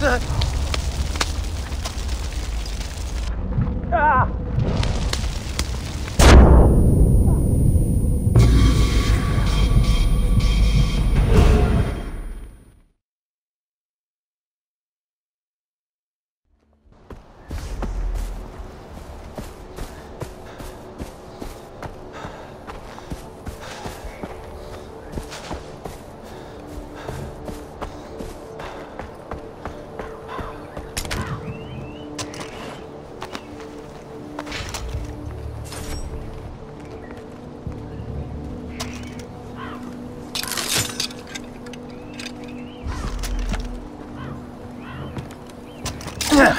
that? This